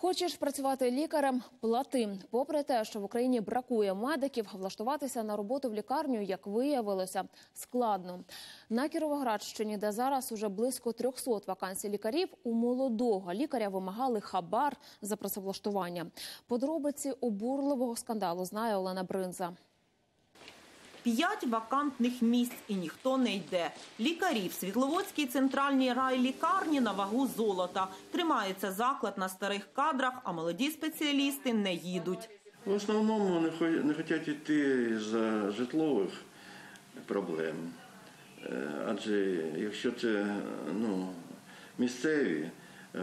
Хочеш працювати лікарем – плати. Попри те, що в Україні бракує медиків, влаштуватися на роботу в лікарню, як виявилося, складно. На Кіровоградщині, де зараз уже близько 300 вакансій лікарів, у молодого лікаря вимагали хабар за працевлаштування. Подробиці обурливого скандалу знає Олена Бринза. П'ять вакантних місць і ніхто не йде. Лікарі в Світловодській центральній райлікарні на вагу золота. Тримається заклад на старих кадрах, а молоді спеціалісти не їдуть. В основному не, хо- не хочуть йти з житлових проблем. Е, Адже якщо це ну, місцеві,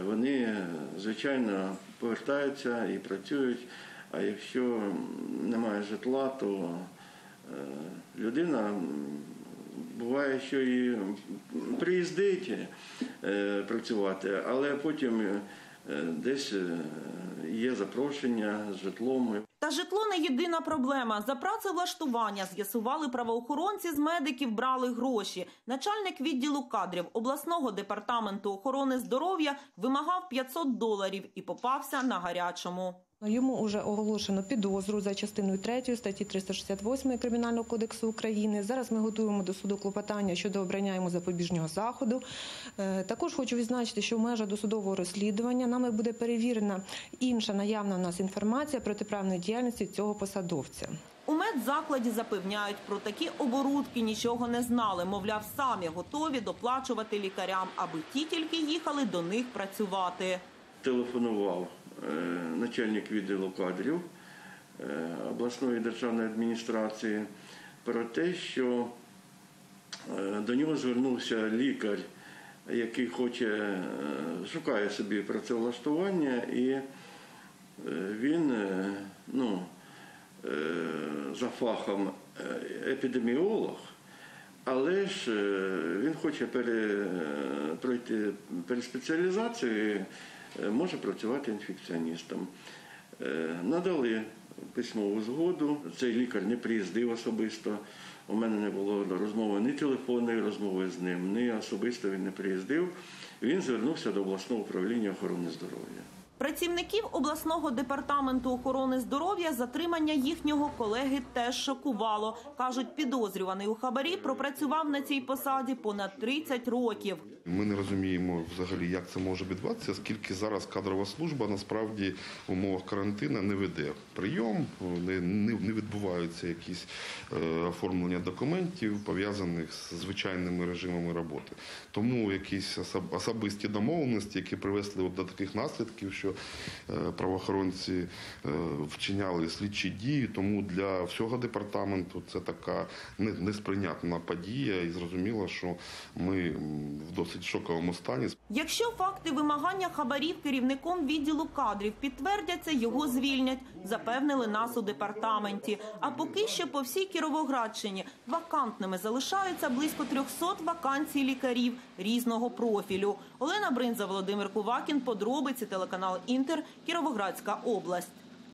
вони звичайно повертаються і працюють. А якщо немає житла, то людина буває, що і приїздить е, працювати, але потім е, десь е, є запрошення з житлом. Та житло не єдина проблема. За працевлаштування з'ясували правоохоронці з медиків брали гроші. Начальник відділу кадрів обласного департаменту охорони здоров'я вимагав 500 доларів і попався на гарячому. Йому вже оголошено підозру за частиною 3 статті 368 Кримінального кодексу України. Зараз ми готуємо до суду клопотання щодо обрання йому запобіжного заходу. Е, Також хочу відзначити, що в межах досудового розслідування нами буде перевірена інша наявна у нас інформація протиправної діяльності цього посадовця. У медзакладі запевняють, про такі оборудки нічого не знали. Мовляв, самі готові доплачувати лікарям, аби ті тільки їхали до них працювати. телефонував начальник відділу кадрів е, обласної державної адміністрації про те, що е, до нього звернувся лікар, який хоче, е, шукає собі працевлаштування, і е, він е, ну, е, за фахом е, епідеміолог. Але ж е, він хоче пройти переспеціалізацію, е, може працювати інфекціоністом. Е, Надали письмову згоду. Цей лікар не приїздив особисто. У мене не було розмови ні телефонної розмови з ним, ні особисто він не приїздив. Він звернувся до обласного управління охорони здоров'я. Працівників обласного департаменту охорони здоров'я затримання їхнього колеги теж шокувало. Кажуть, підозрюваний у хабарі пропрацював на цій посаді понад 30 років. Ми не розуміємо взагалі, як це може відбуватися, оскільки зараз кадрова служба насправді в умовах карантину не веде прийом, не, не, відбуваються якісь е, оформлення документів, пов'язаних з звичайними режимами роботи. Тому якісь особ- особисті домовленості, які привели от до таких наслідків, що е, правоохоронці е, вчиняли слідчі дії. Тому для всього департаменту це така несприйнятна подія, і зрозуміло, що ми в досить шоковому стані. Якщо факти вимагання хабарів керівником відділу кадрів підтвердяться, його звільнять, запевнили нас у департаменті. А поки що по всій Кіровоградщині вакантними залишаються близько 300 вакансій лікарів різного профілю. Олена Бринза, Володимир Кувакін, подробиці Інтер, Кіровоградська область.